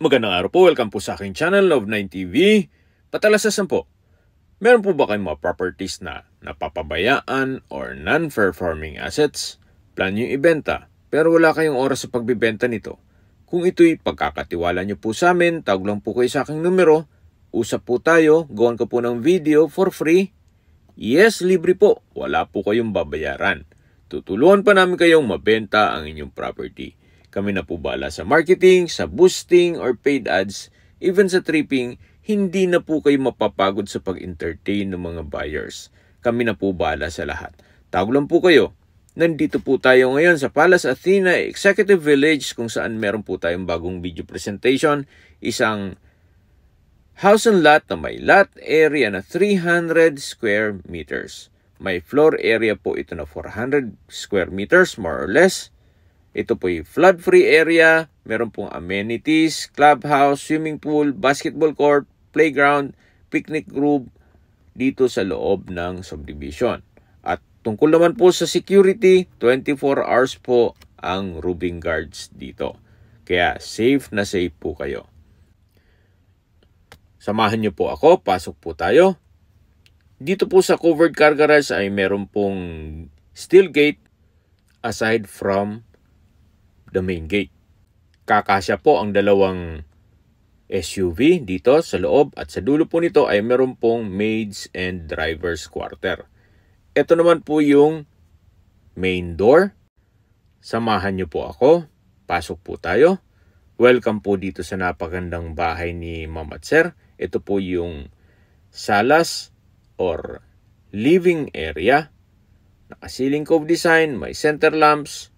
Magandang araw po, welcome po sa aking channel, Love9 TV. Patalasasan po, meron po ba kayong mga properties na napapabayaan or non-performing assets? Plan yung ibenta, pero wala kayong oras sa pagbibenta nito. Kung ito'y pagkakatiwala nyo po sa amin, tawag lang po kayo sa aking numero, usap po tayo, gawan ko po ng video for free. Yes, libre po, wala po kayong babayaran. Tutulungan pa namin kayong mabenta ang inyong property. Kami na po bala sa marketing, sa boosting or paid ads, even sa tripping, hindi na po kayo mapapagod sa pag-entertain ng mga buyers. Kami na po bala sa lahat. Tawag lang po kayo. Nandito po tayo ngayon sa Palace Athena Executive Village kung saan meron po tayong bagong video presentation. Isang house and lot na may lot area na 300 square meters. May floor area po ito na 400 square meters more or less. Ito po yung flood-free area. Meron pong amenities, clubhouse, swimming pool, basketball court, playground, picnic group dito sa loob ng subdivision. At tungkol naman po sa security, 24 hours po ang roofing guards dito. Kaya safe na safe po kayo. Samahan niyo po ako, pasok po tayo. Dito po sa covered car garage ay meron pong steel gate aside from the main gate. Kakasya po ang dalawang SUV dito sa loob at sa dulo po nito ay meron pong maids and driver's quarter. Ito naman po yung main door. Samahan niyo po ako. Pasok po tayo. Welcome po dito sa napagandang bahay ni Ma'am at Sir. Ito po yung salas or living area. Naka-ceiling cove design, may center lamps,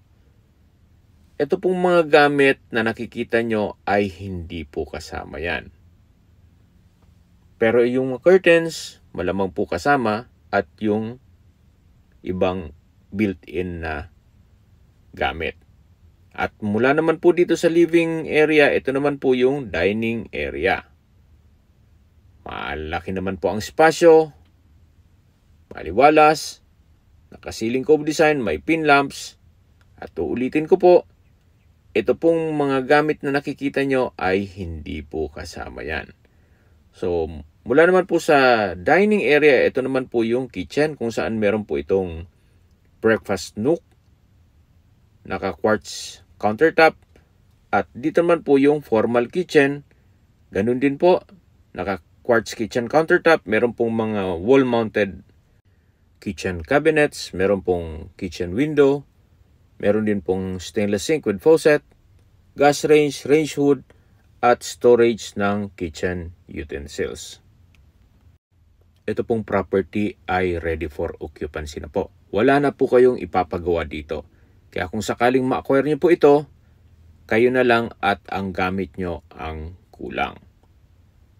ito pong mga gamit na nakikita nyo ay hindi po kasama yan. Pero yung curtains, malamang po kasama at yung ibang built-in na gamit. At mula naman po dito sa living area, ito naman po yung dining area. Malaki naman po ang espasyo, maliwalas, nakasiling cove design, may pin lamps, at uulitin ko po, ito pong mga gamit na nakikita nyo ay hindi po kasama yan. So, mula naman po sa dining area, ito naman po yung kitchen kung saan meron po itong breakfast nook, naka-quartz countertop, at dito naman po yung formal kitchen. Ganun din po, naka-quartz kitchen countertop, meron pong mga wall-mounted kitchen cabinets, meron pong kitchen window, Meron din pong stainless sink with faucet, gas range, range hood, at storage ng kitchen utensils. Ito pong property ay ready for occupancy na po. Wala na po kayong ipapagawa dito. Kaya kung sakaling ma-acquire nyo po ito, kayo na lang at ang gamit nyo ang kulang.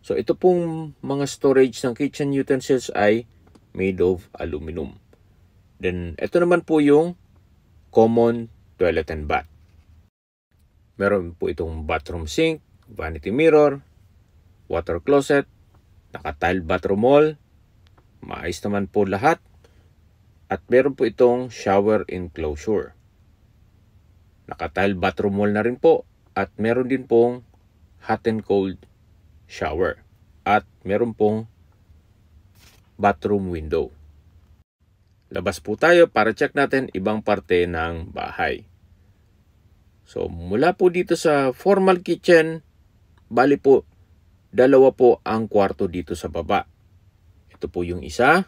So ito pong mga storage ng kitchen utensils ay made of aluminum. Then ito naman po yung common toilet and bath. Meron po itong bathroom sink, vanity mirror, water closet, naka-tile bathroom wall, maayos naman po lahat, at meron po itong shower enclosure. Naka-tile bathroom wall na rin po, at meron din pong hot and cold shower. At meron pong bathroom window. Labas po tayo para check natin ibang parte ng bahay. So, mula po dito sa formal kitchen, bali po, dalawa po ang kwarto dito sa baba. Ito po yung isa.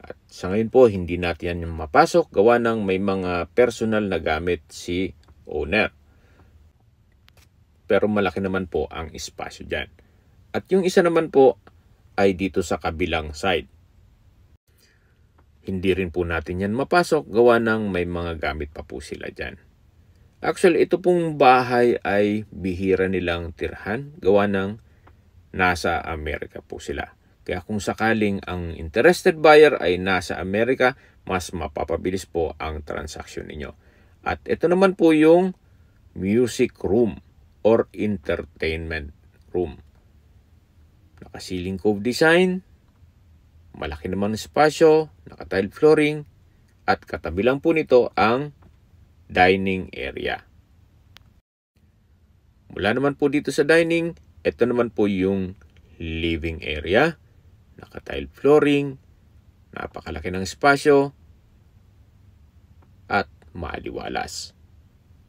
At sa ngayon po, hindi natin yan mapasok. Gawa ng may mga personal na gamit si owner. Pero malaki naman po ang espasyo dyan. At yung isa naman po ay dito sa kabilang side. Hindi rin po natin yan mapasok gawa ng may mga gamit pa po sila dyan. Actually, ito pong bahay ay bihira nilang tirhan gawa ng nasa Amerika po sila. Kaya kung sakaling ang interested buyer ay nasa Amerika, mas mapapabilis po ang transaksyon ninyo. At ito naman po yung music room or entertainment room. Nakasiling cove design, Malaki naman ang espasyo, naka-tile flooring, at katabi lang po nito ang dining area. Mula naman po dito sa dining, ito naman po yung living area. Naka-tile flooring, napakalaki ng espasyo, at maliwalas.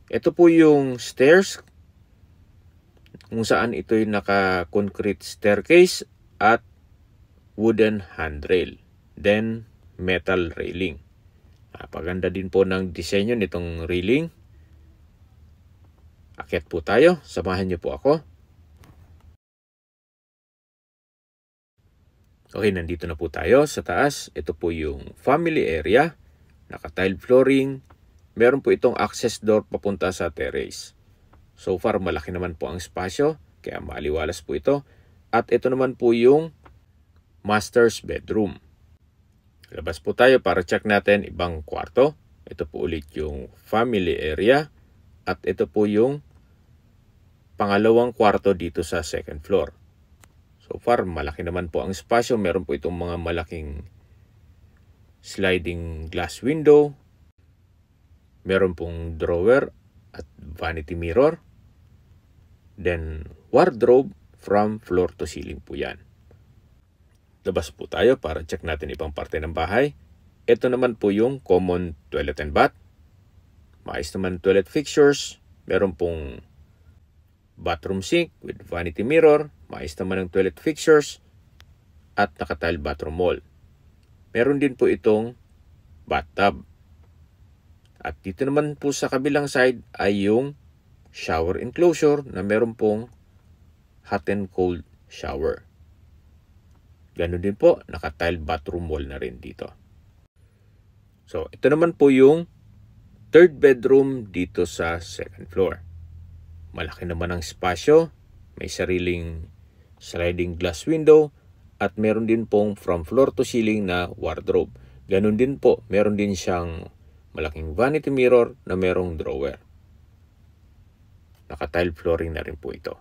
Ito po yung stairs kung saan ito'y naka-concrete staircase at wooden handrail. Then, metal railing. Napaganda din po ng disenyo nitong railing. Akit po tayo. Samahan niyo po ako. Okay, nandito na po tayo sa taas. Ito po yung family area. Naka-tile flooring. Meron po itong access door papunta sa terrace. So far, malaki naman po ang espasyo. Kaya maliwalas po ito. At ito naman po yung master's bedroom. Labas po tayo para check natin ibang kwarto. Ito po ulit yung family area. At ito po yung pangalawang kwarto dito sa second floor. So far, malaki naman po ang espasyo. Meron po itong mga malaking sliding glass window. Meron pong drawer at vanity mirror. Then, wardrobe from floor to ceiling po yan. Labas po tayo para check natin ibang parte ng bahay. Ito naman po yung common toilet and bath. Maayos naman toilet fixtures. Meron pong bathroom sink with vanity mirror, maayos naman ang toilet fixtures, at nakatile bathroom wall. Meron din po itong bathtub. At dito naman po sa kabilang side ay yung shower enclosure na meron pong hot and cold shower. Ganon din po, nakatile bathroom wall na rin dito. So, ito naman po yung third bedroom dito sa second floor. Malaki naman ang espasyo, may sariling sliding glass window, at meron din pong from floor to ceiling na wardrobe. Ganon din po, meron din siyang malaking vanity mirror na merong drawer. Naka-tile flooring na rin po ito.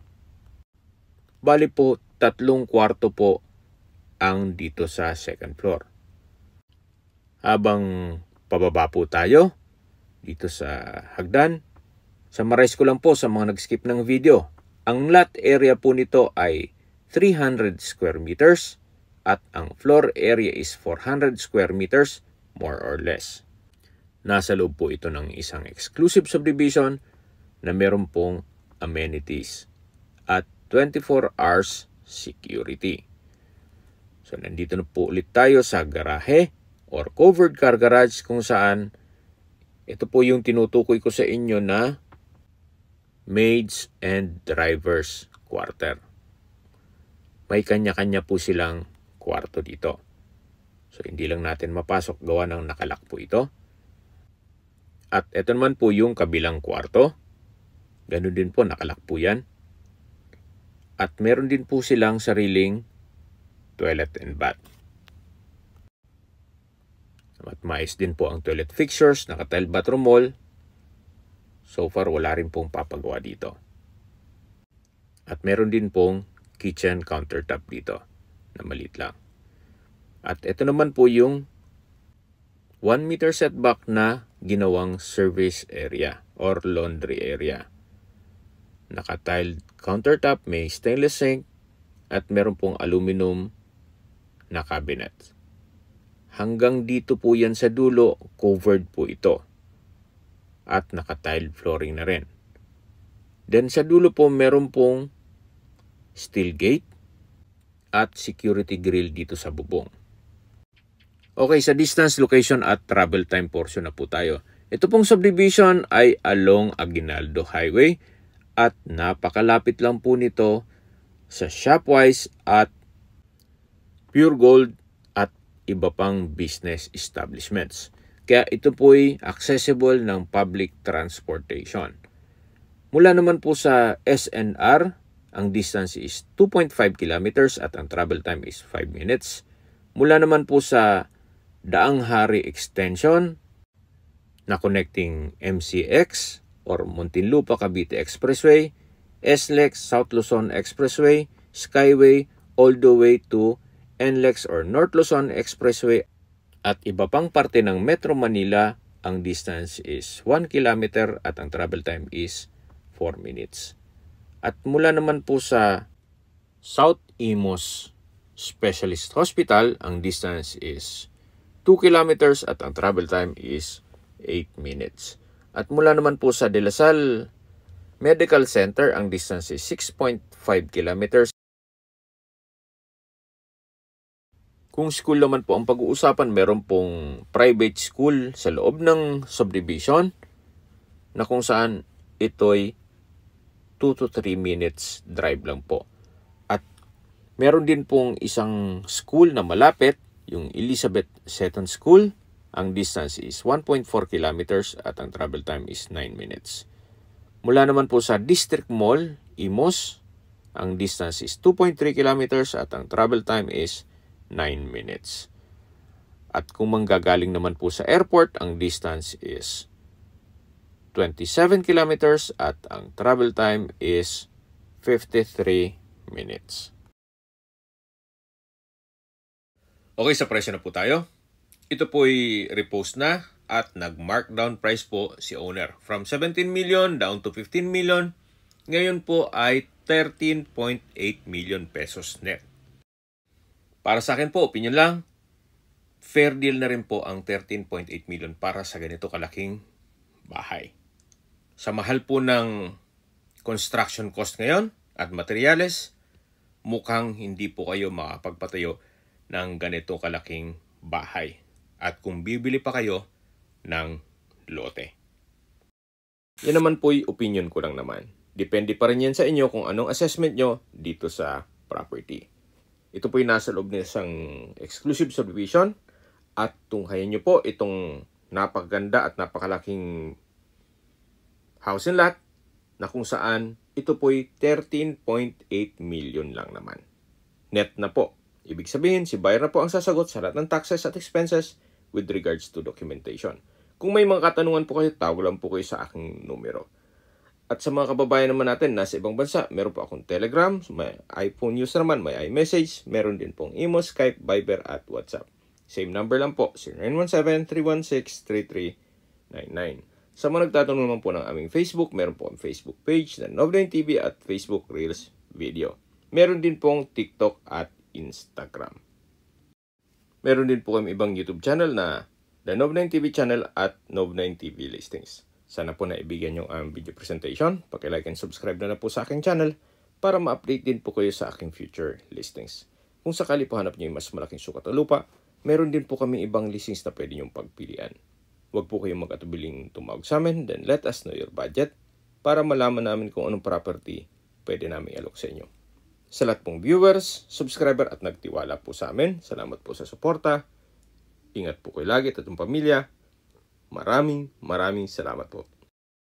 Bali po, tatlong kwarto po ang dito sa second floor. Habang pababa po tayo dito sa hagdan, Summarize ko lang po sa mga nag-skip ng video. Ang lot area po nito ay 300 square meters at ang floor area is 400 square meters more or less. Nasa loob po ito ng isang exclusive subdivision na meron pong amenities at 24 hours security. So nandito na po ulit tayo sa garahe or covered car garage kung saan ito po yung tinutukoy ko sa inyo na maids and drivers quarter. May kanya-kanya po silang kwarto dito. So hindi lang natin mapasok gawa ng nakalak po ito. At ito naman po yung kabilang kwarto. Ganun din po, nakalak po yan. At meron din po silang sariling toilet and bath. At mais din po ang toilet fixtures, naka-tile bathroom wall, So far, wala rin pong papagawa dito. At meron din pong kitchen countertop dito na maliit lang. At ito naman po yung 1 meter setback na ginawang service area or laundry area. Naka-tiled countertop, may stainless sink, at meron pong aluminum na cabinet. Hanggang dito po yan sa dulo, covered po ito at naka-tile flooring na rin. Then sa dulo po meron pong steel gate at security grill dito sa bubong. Okay, sa distance, location at travel time portion na po tayo. Ito pong subdivision ay along Aguinaldo Highway at napakalapit lang po nito sa Shopwise at Pure Gold at iba pang business establishments. Kaya ito po ay accessible ng public transportation. Mula naman po sa SNR, ang distance is 2.5 kilometers at ang travel time is 5 minutes. Mula naman po sa Daang Hari Extension na connecting MCX or Muntinlupa Cavite Expressway, SLEX South Luzon Expressway, Skyway all the way to NLEX or North Luzon Expressway at iba pang parte ng Metro Manila, ang distance is 1 kilometer at ang travel time is 4 minutes. At mula naman po sa South Imos Specialist Hospital, ang distance is 2 kilometers at ang travel time is 8 minutes. At mula naman po sa De La Salle Medical Center, ang distance is 6.5 kilometers. Kung school naman po ang pag-uusapan, meron pong private school sa loob ng subdivision na kung saan ito'y 2 to 3 minutes drive lang po. At meron din pong isang school na malapit, yung Elizabeth Seton School. Ang distance is 1.4 kilometers at ang travel time is 9 minutes. Mula naman po sa District Mall, Imos, ang distance is 2.3 kilometers at ang travel time is 9 minutes. At kung manggagaling naman po sa airport, ang distance is 27 kilometers at ang travel time is 53 minutes. Okay, sa presyo na po tayo. Ito po ay repost na at nag-markdown price po si owner. From 17 million down to 15 million. Ngayon po ay 13.8 million pesos net. Para sa akin po, opinion lang, fair deal na rin po ang 13.8 million para sa ganito kalaking bahay. Sa mahal po ng construction cost ngayon at materyales, mukhang hindi po kayo makapagpatayo ng ganito kalaking bahay. At kung bibili pa kayo ng lote. Yan naman po yung opinion ko lang naman. Depende pa rin yan sa inyo kung anong assessment nyo dito sa property. Ito po yung nasa loob ng isang exclusive subdivision at tunghayan nyo po itong napakaganda at napakalaking house and lot na kung saan ito po ay 13.8 million lang naman. Net na po. Ibig sabihin, si buyer na po ang sasagot sa lahat ng taxes at expenses with regards to documentation. Kung may mga katanungan po kayo, tawag lang po kayo sa aking numero. At sa mga kababayan naman natin nasa ibang bansa, meron po akong Telegram, may iPhone user naman, may iMessage, meron din pong Imo, Skype, Viber at WhatsApp. Same number lang po, 0917-316-3399. Sa mga nagtatanong naman po ng aming Facebook, meron po ang Facebook page na Nov9 TV at Facebook Reels Video. Meron din pong TikTok at Instagram. Meron din po kami ibang YouTube channel na The Nov9 TV channel at Nov9 TV Listings. Sana po naibigyan yung um, video presentation. Paki-like and subscribe na, na po sa aking channel para ma-update din po kayo sa aking future listings. Kung sakali po hanap niyo yung mas malaking sukat o lupa, meron din po kami ibang listings na pwede niyong pagpilian. Huwag po kayong mag-atubiling tumawag sa amin, then let us know your budget para malaman namin kung anong property pwede namin alok sa inyo. Sa lahat pong viewers, subscriber at nagtiwala po sa amin, salamat po sa suporta. Ingat po kayo lagi at atong pamilya. Maraming maraming salamat po.